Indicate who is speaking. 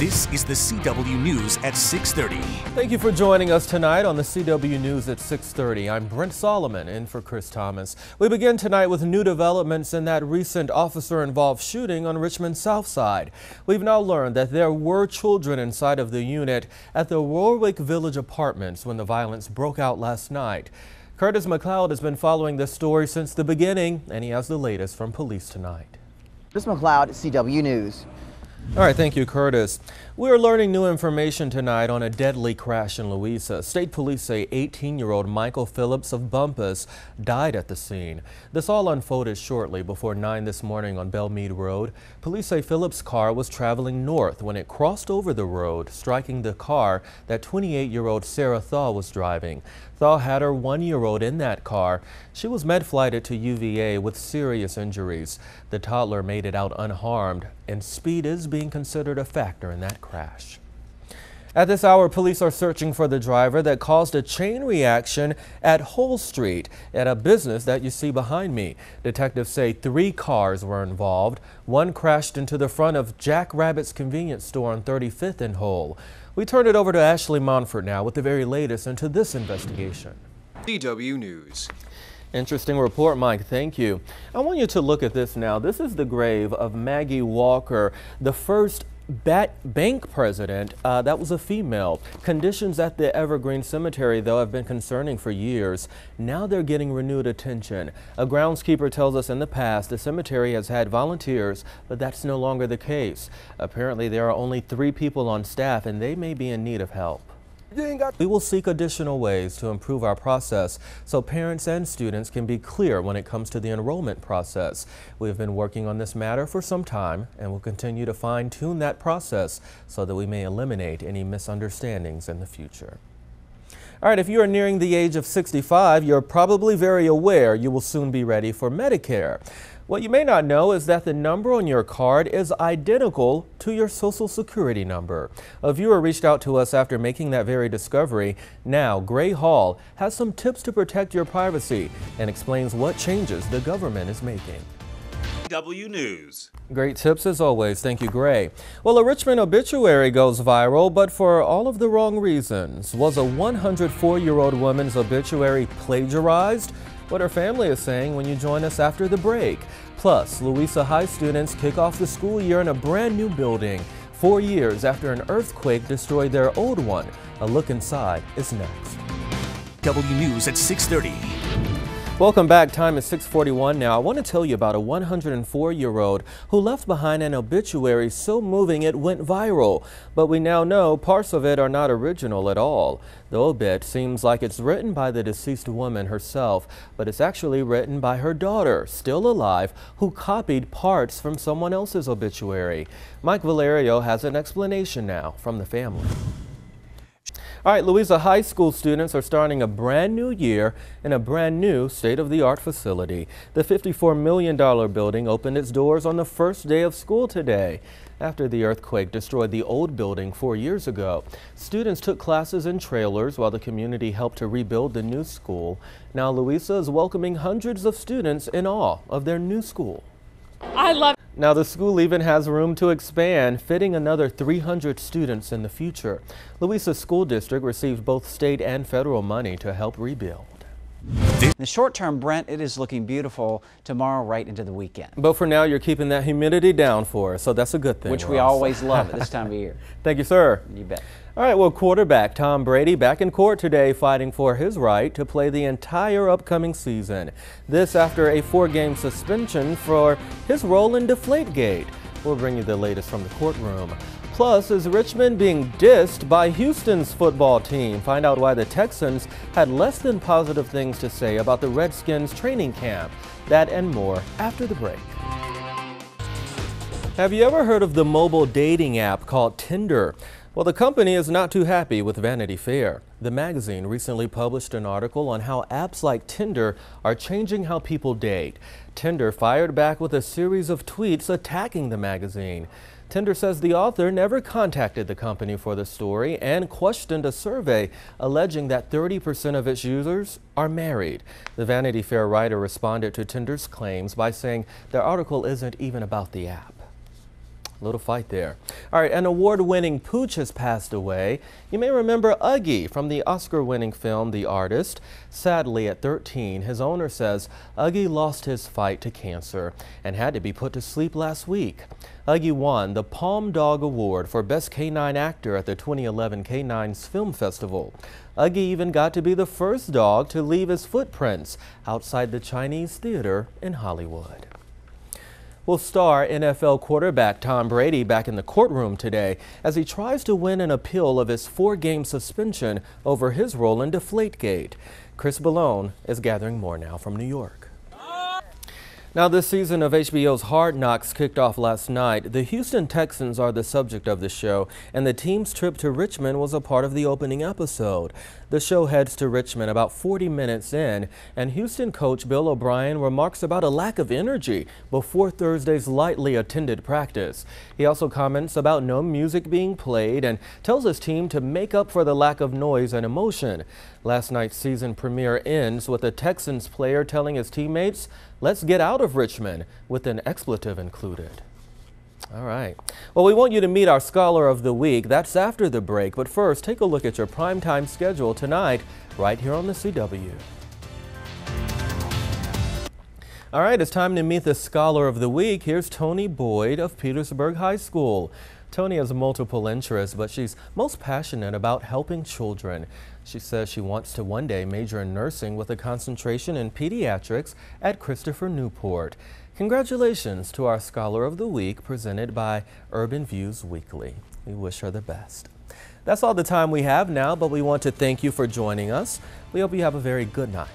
Speaker 1: This is the CW News at 6:30.
Speaker 2: Thank you for joining us tonight on the CW News at 6:30. I'm Brent Solomon in for Chris Thomas. We begin tonight with new developments in that recent officer-involved shooting on Richmond South Side. We've now learned that there were children inside of the unit at the Warwick Village Apartments when the violence broke out last night. Curtis McLeod has been following this story since the beginning, and he has the latest from police tonight.
Speaker 3: Chris McLeod, CW News.
Speaker 2: All right, thank you, Curtis. We are learning new information tonight on a deadly crash in Louisa. State police say 18-year-old Michael Phillips of Bumpass died at the scene. This all unfolded shortly before 9 this morning on Bellmead Road. Police say Phillips' car was traveling north when it crossed over the road, striking the car that 28-year-old Sarah Thaw was driving. Thaw had her one-year-old in that car. She was med-flighted to UVA with serious injuries. The toddler made it out unharmed, and speed is being considered a factor in that crash. At this hour, police are searching for the driver that caused a chain reaction at Hull Street at a business that you see behind me. Detectives say three cars were involved. One crashed into the front of Jack Rabbit's convenience store on 35th and Hull. We turn it over to Ashley Monfort now with the very latest into this investigation.
Speaker 4: DW News.
Speaker 2: Interesting report, Mike. Thank you. I want you to look at this now. This is the grave of Maggie Walker, the first Bat bank president, uh, that was a female. Conditions at the Evergreen Cemetery, though, have been concerning for years. Now they're getting renewed attention. A groundskeeper tells us in the past the cemetery has had volunteers, but that's no longer the case. Apparently, there are only three people on staff, and they may be in need of help. We will seek additional ways to improve our process so parents and students can be clear when it comes to the enrollment process. We have been working on this matter for some time and will continue to fine tune that process so that we may eliminate any misunderstandings in the future. All right, if you are nearing the age of 65, you're probably very aware you will soon be ready for Medicare. What you may not know is that the number on your card is identical to your Social Security number. A viewer reached out to us after making that very discovery. Now, Gray Hall has some tips to protect your privacy and explains what changes the government is making.
Speaker 1: W News.
Speaker 2: Great tips as always. Thank you, Gray. Well, a Richmond obituary goes viral, but for all of the wrong reasons. Was a 104-year-old woman's obituary plagiarized? What her family is saying when you join us after the break. Plus, Louisa High students kick off the school year in a brand new building, four years after an earthquake destroyed their old one. A look inside is next.
Speaker 1: W News at 630.
Speaker 2: Welcome back. Time is 641 now. I want to tell you about a 104-year-old who left behind an obituary so moving it went viral. But we now know parts of it are not original at all. The obit seems like it's written by the deceased woman herself, but it's actually written by her daughter, still alive, who copied parts from someone else's obituary. Mike Valerio has an explanation now from the family. All right, Louisa High School students are starting a brand new year in a brand new state-of-the-art facility. The $54 million building opened its doors on the first day of school today after the earthquake destroyed the old building four years ago. Students took classes in trailers while the community helped to rebuild the new school. Now Louisa is welcoming hundreds of students in awe of their new school.
Speaker 5: I love
Speaker 2: now the school even has room to expand, fitting another 300 students in the future. Louisa School District received both state and federal money to help rebuild.
Speaker 6: In the short term, Brent, it is looking beautiful tomorrow right into the weekend.
Speaker 2: But for now, you're keeping that humidity down for us, so that's a good thing.
Speaker 6: Which we
Speaker 2: Ross.
Speaker 6: always love at this time of year.
Speaker 2: Thank you, sir.
Speaker 6: You bet.
Speaker 2: All right, well, quarterback Tom Brady back in court today fighting for his right to play the entire upcoming season. This after a four-game suspension for his role in Deflategate. We'll bring you the latest from the courtroom. Plus, is Richmond being dissed by Houston's football team? Find out why the Texans had less than positive things to say about the Redskins training camp. That and more after the break. Have you ever heard of the mobile dating app called Tinder? Well, the company is not too happy with Vanity Fair. The magazine recently published an article on how apps like Tinder are changing how people date. Tinder fired back with a series of tweets attacking the magazine. Tinder says the author never contacted the company for the story and questioned a survey alleging that 30% of its users are married. The Vanity Fair writer responded to Tinder's claims by saying their article isn't even about the app. A little fight there. All right, an award-winning pooch has passed away. You may remember Uggie from the Oscar-winning film The Artist. Sadly, at 13, his owner says Uggie lost his fight to cancer and had to be put to sleep last week. Uggie won the Palm Dog Award for Best Canine Actor at the 2011 Cannes Film Festival. Uggie even got to be the first dog to leave his footprints outside the Chinese Theater in Hollywood will star NFL quarterback Tom Brady back in the courtroom today as he tries to win an appeal of his four-game suspension over his role in Deflategate. Chris Ballone is gathering more now from New York. Now, this season of HBO's Hard Knocks kicked off last night. The Houston Texans are the subject of the show, and the team's trip to Richmond was a part of the opening episode. The show heads to Richmond about 40 minutes in, and Houston coach Bill O'Brien remarks about a lack of energy before Thursday's lightly attended practice. He also comments about no music being played and tells his team to make up for the lack of noise and emotion. Last night's season premiere ends with a Texans player telling his teammates, let's get out of Richmond, with an expletive included. All right. Well, we want you to meet our Scholar of the Week. That's after the break. But first, take a look at your primetime schedule tonight, right here on the CW. All right, it's time to meet the Scholar of the Week. Here's Tony Boyd of Petersburg High School. Tony has multiple interests, but she's most passionate about helping children. She says she wants to one day major in nursing with a concentration in pediatrics at Christopher Newport. Congratulations to our Scholar of the Week presented by Urban Views Weekly. We wish her the best. That's all the time we have now, but we want to thank you for joining us. We hope you have a very good night.